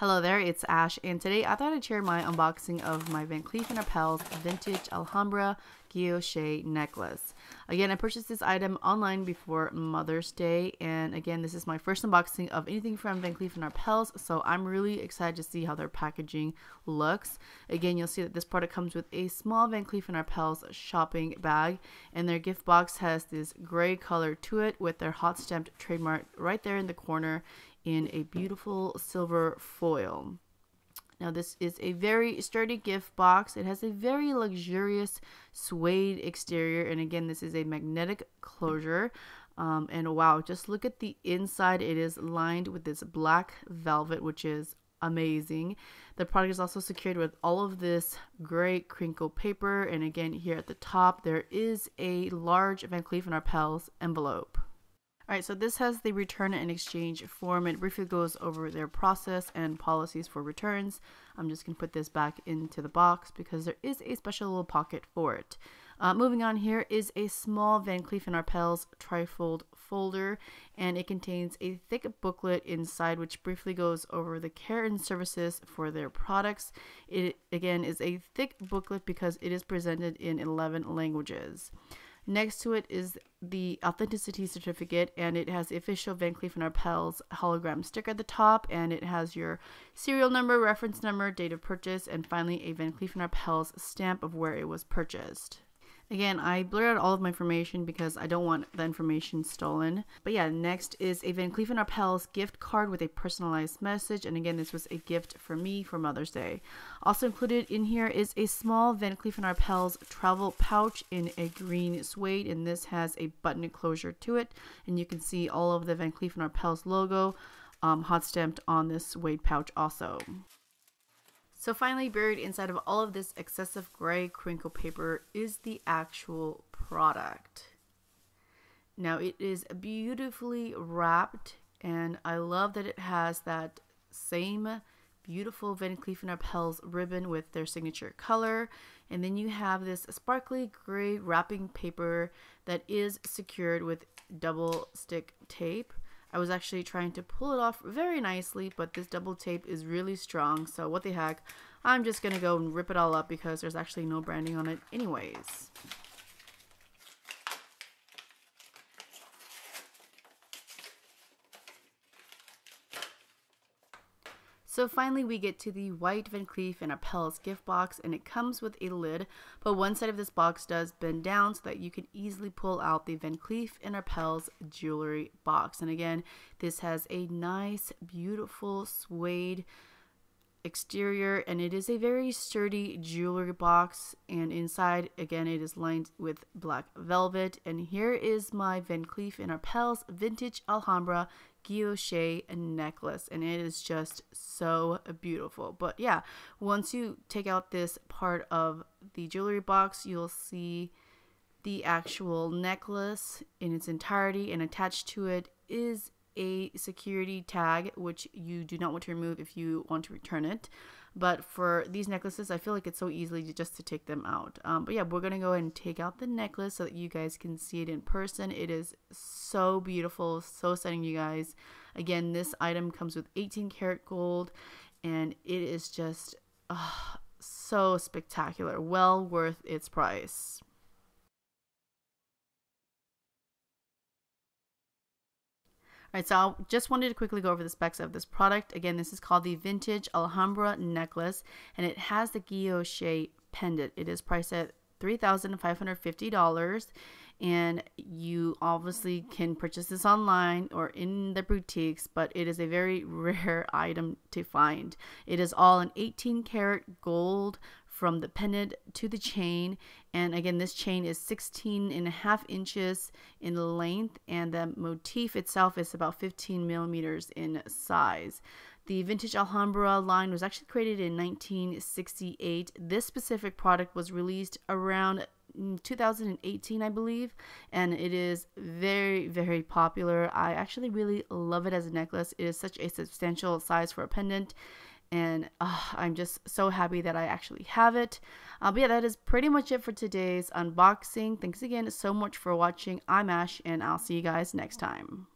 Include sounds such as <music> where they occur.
Hello there, it's Ash, and today I thought I'd share my unboxing of my Van Cleef & Arpels Vintage Alhambra Guilloche necklace. Again, I purchased this item online before Mother's Day, and again, this is my first unboxing of anything from Van Cleef & Arpels, so I'm really excited to see how their packaging looks. Again, you'll see that this product comes with a small Van Cleef & Arpels shopping bag, and their gift box has this gray color to it with their hot stamped trademark right there in the corner in a beautiful silver foil. Now this is a very sturdy gift box. It has a very luxurious suede exterior and again this is a magnetic closure. Um, and wow, just look at the inside. It is lined with this black velvet which is amazing. The product is also secured with all of this great crinkle paper and again here at the top there is a large Van Cleef & Arpels envelope. Alright, so this has the return and exchange form. It briefly goes over their process and policies for returns. I'm just going to put this back into the box because there is a special little pocket for it. Uh, moving on here is a small Van Cleef & Arpels trifold folder and it contains a thick booklet inside which briefly goes over the care and services for their products. It again is a thick booklet because it is presented in 11 languages. Next to it is the authenticity certificate, and it has the official Van Cleef & Arpels hologram sticker at the top, and it has your serial number, reference number, date of purchase, and finally a Van Cleef & Arpels stamp of where it was purchased. Again, I blurred out all of my information because I don't want the information stolen. But yeah, next is a Van Cleef & Arpels gift card with a personalized message. And again, this was a gift for me for Mother's Day. Also included in here is a small Van Cleef & Arpels travel pouch in a green suede. And this has a button closure to it. And you can see all of the Van Cleef & Arpels logo um, hot stamped on this suede pouch also. So finally buried inside of all of this excessive gray crinkle paper is the actual product. Now it is beautifully wrapped and I love that it has that same beautiful Van Cleef & Arpels ribbon with their signature color and then you have this sparkly gray wrapping paper that is secured with double stick tape I was actually trying to pull it off very nicely, but this double tape is really strong. So what the heck, I'm just going to go and rip it all up because there's actually no branding on it anyways. So finally we get to the white Van Cleef & Arpels gift box and it comes with a lid, but one side of this box does bend down so that you can easily pull out the Van Cleef & Arpels jewelry box. And again, this has a nice, beautiful suede exterior and it is a very sturdy jewelry box and inside again it is lined with black velvet and here is my Van Cleef & Arpels vintage Alhambra guilloche necklace and it is just so beautiful. But yeah once you take out this part of the jewelry box you'll see the actual necklace in its entirety and attached to it is a security tag which you do not want to remove if you want to return it. But for these necklaces i feel like it's so easily to just to take them out. Um, but yeah we're gonna go ahead and take out the necklace so that you guys can see it in person. It is so beautiful so stunning you guys. Again this item comes with 18 karat gold and it is just uh, so spectacular. Well worth its price Alright, so I just wanted to quickly go over the specs of this product. Again, this is called the Vintage Alhambra Necklace, and it has the guilloche pendant. It is priced at $3,550 and you obviously can purchase this online or in the boutiques but it is a very <laughs> rare item to find. It is all in 18 karat gold from the pendant to the chain. And again this chain is 16 and a half inches in length and the motif itself is about 15 millimeters in size. The vintage alhambra line was actually created in 1968 this specific product was released around 2018 i believe and it is very very popular i actually really love it as a necklace it is such a substantial size for a pendant and uh, I'm just so happy that I actually have it. Uh, but yeah, that is pretty much it for today's unboxing. Thanks again so much for watching. I'm Ash, and I'll see you guys next time.